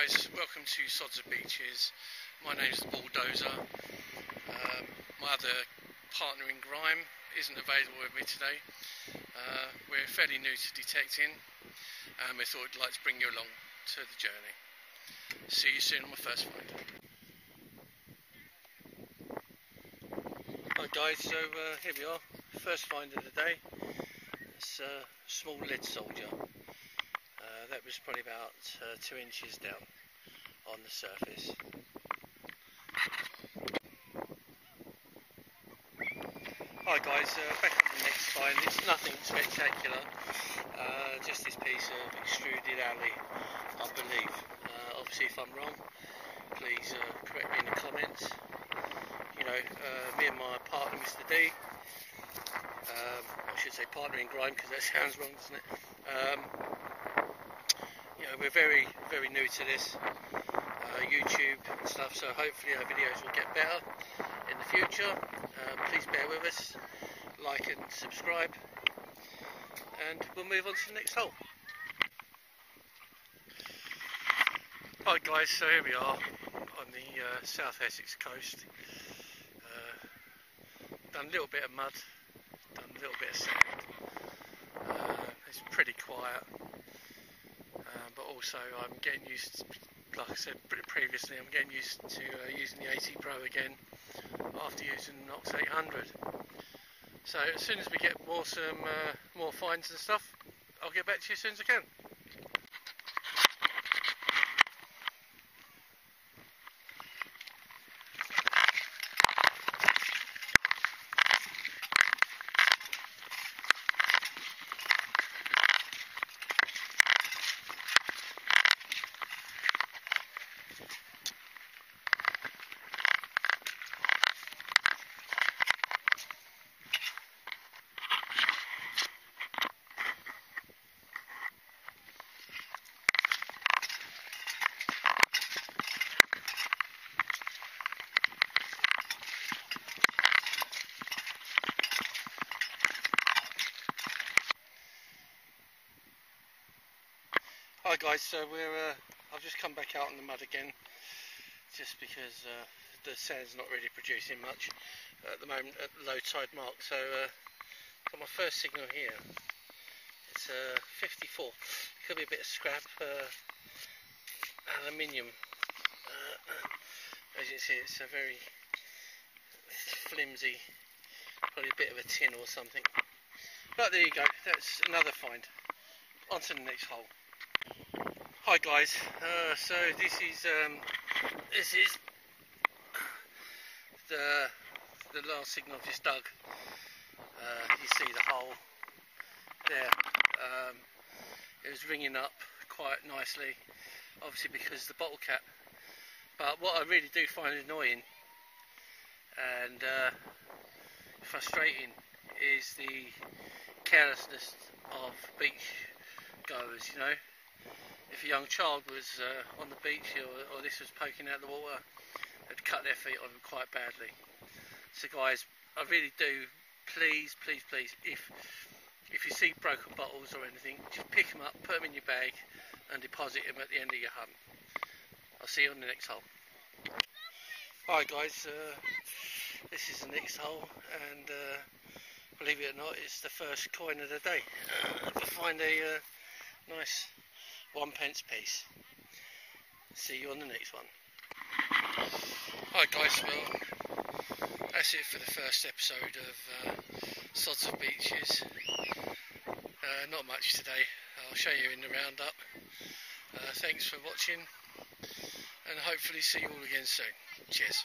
guys, welcome to Sods of Beaches. My name's the Bulldozer. Um, my other partner in grime isn't available with me today. Uh, we're fairly new to detecting and we thought we'd like to bring you along to the journey. See you soon on my first find. Hi guys, so uh, here we are, first find of the day. It's a small lead soldier that was probably about uh, two inches down on the surface. Hi guys, uh, back on the next find. It's nothing spectacular, uh, just this piece of extruded alley, I believe. Uh, obviously, if I'm wrong, please uh, correct me in the comments. You know, uh, me and my partner, Mr. D, um, I should say partner in grime because that sounds wrong, doesn't it? Um, we're very, very new to this uh, YouTube stuff, so hopefully our videos will get better in the future. Um, please bear with us, like and subscribe, and we'll move on to the next hole. Hi guys, so here we are on the uh, South Essex coast. Uh, done a little bit of mud, done a little bit of sand. Uh, it's pretty quiet but also I'm getting used, to, like I said previously, I'm getting used to uh, using the AT Pro again after using the Nox 800. So as soon as we get more some uh, more finds and stuff, I'll get back to you as soon as I can. Hi guys, so we're uh, I've just come back out in the mud again just because uh, the sand's not really producing much at the moment at the low tide mark. So uh, got my first signal here. It's a uh, 54 could be a bit of scrap uh, aluminium. Uh, as you can see it's a very flimsy probably a bit of a tin or something. But there you go. That's another find. On to the next hole Hi guys, uh, so this is um, this is the the last signal I've just dug. Uh, you see the hole there. Um, it was ringing up quite nicely, obviously because the bottle cap. But what I really do find annoying and uh, frustrating is the carelessness of beach goers. You know if a young child was uh, on the beach or, or, this was poking out the water, they'd cut their feet on them quite badly. So guys, I really do, please, please, please, if if you see broken bottles or anything, just pick them up, put them in your bag and deposit them at the end of your hunt. I'll see you on the next hole. Hi guys, uh, this is the next hole and uh, believe it or not it's the first coin of the day. I find a uh, nice one pence piece. See you on the next one. Hi guys, well that's it for the first episode of uh, Sods of Beaches. Uh, not much today, I'll show you in the roundup. Uh, thanks for watching and hopefully see you all again soon. Cheers.